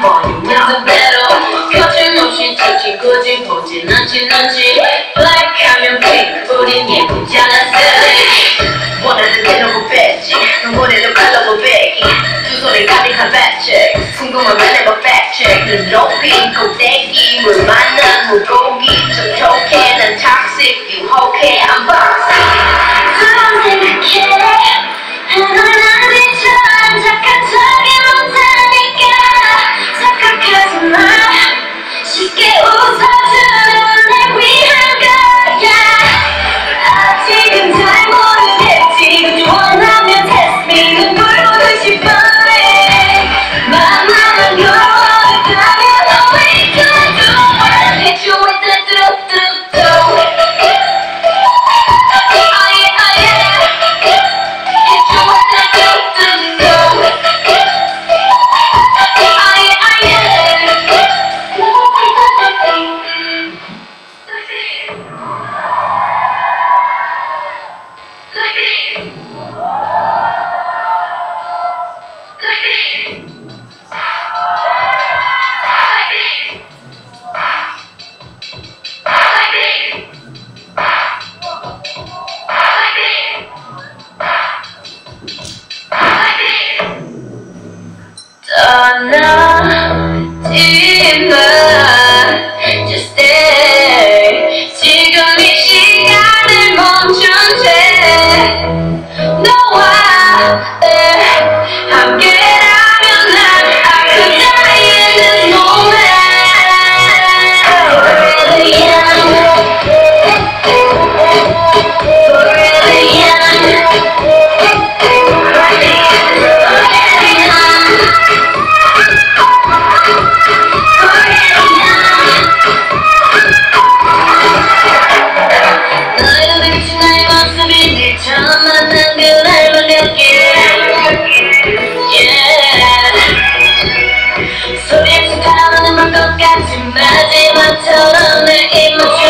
머리 묻은 대로 거짓없이 지지 굳이 보지 눈치 눈치 Black 하면 pink 우린 예쁘지 않았을 원하는 대로 못 뺐지 눈물에도 발로 못 빼기 두 손에 가득한 백책 궁금하면 해봐 백책 눈 높이 꼭대기 물 만난 물고기 내가 원하는 것 같은 마지막처럼 내 입맛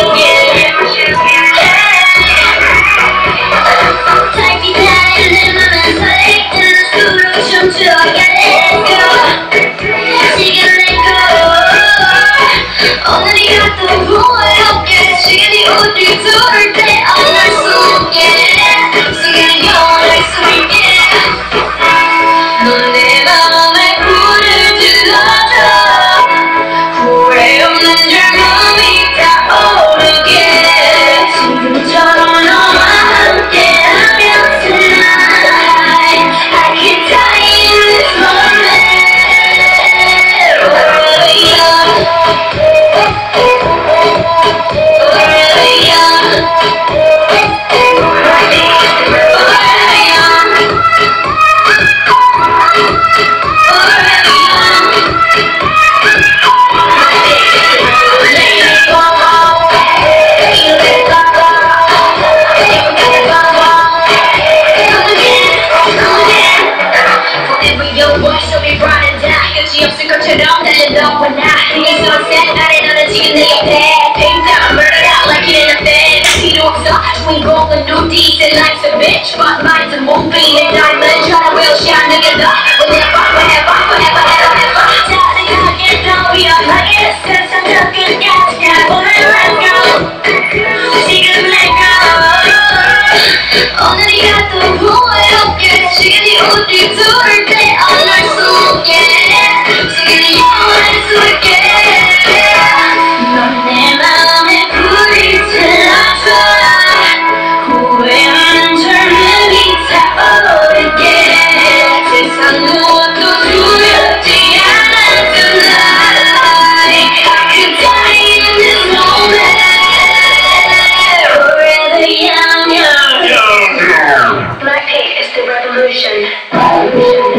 Okay. Hãy subscribe